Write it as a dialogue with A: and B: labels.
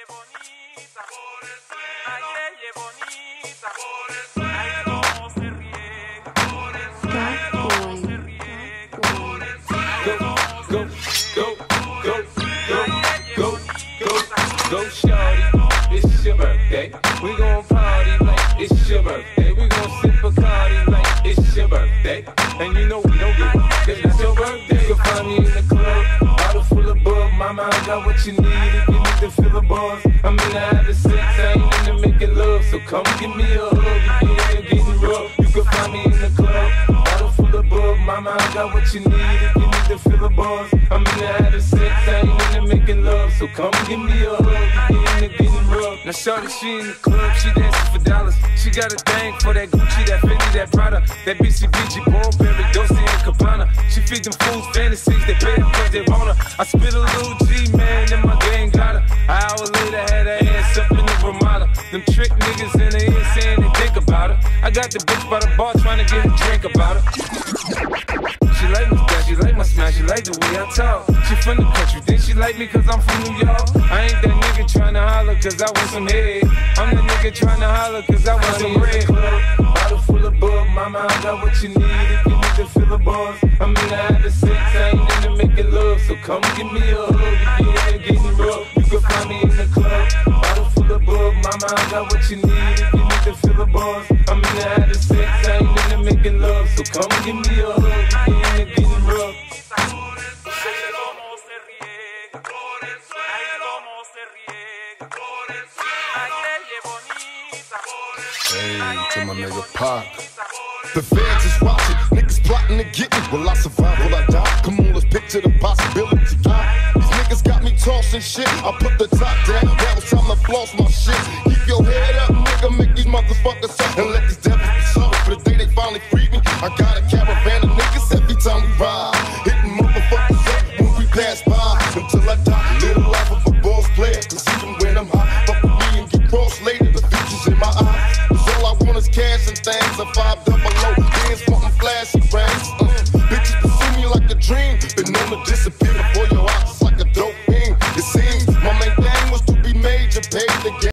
A: ella bonita, ay ella bonita, ay cómo se riega, ay cómo se riega,
B: Go, go, go, go, go, go, go, go, shorty. It's your birthday. We gon' party like it's your birthday. We gon' sip like it's your birthday. And you know we don't give a fuck 'cause it's your birthday. You can find me in the club, bottle full of bug. Mama, I got what you need if you need to the buzz. I'm in the having sex, I ain't into making love. So come give me a hug. You get getting rough. You can find me in the club, bottle full of bug. Mama, I got what you need if you need to feel the buzz. I'm in the having sex, I ain't into making love. So come give me a hug. You get getting rough. Now shorty, she in the club, she dancing for dollars. She got a thing for that Gucci, that Fendi, that Prada, that BCBG, Burberry, Dolce and Gabbana. She feed them fools fantasies, they pay because they want her. I spit a little G, man, and my Them trick niggas in the ear saying they think about her. I got the bitch by the bar trying to get a drink about her. She like my style, she like my smile, she like the way I talk. She from the country, then she like me cause I'm from New York. I ain't that nigga tryna holler cause I want some head. I'm the nigga tryna holler cause I want some red. Bottle full of bug, mama, I got what you need if you need to feel the buzz. I'm in the sex, I ain't into making love. So come give me a got what you need if you need to feel the buzz. I'm in the having sex, I ain't into making love. So come give me a hug, you get in getting rough.
A: ay cómo se riega, ay cómo se riega, ay ella bonita,
C: Hey, to my nigga Pop. The feds is watching, niggas plotting to get me. Will I survive? Will I die? Come on, let's picture the possibility. Me tossing shit. I put the top down, now it's time to floss my shit. Keep your head up, nigga, make these motherfuckers up and let these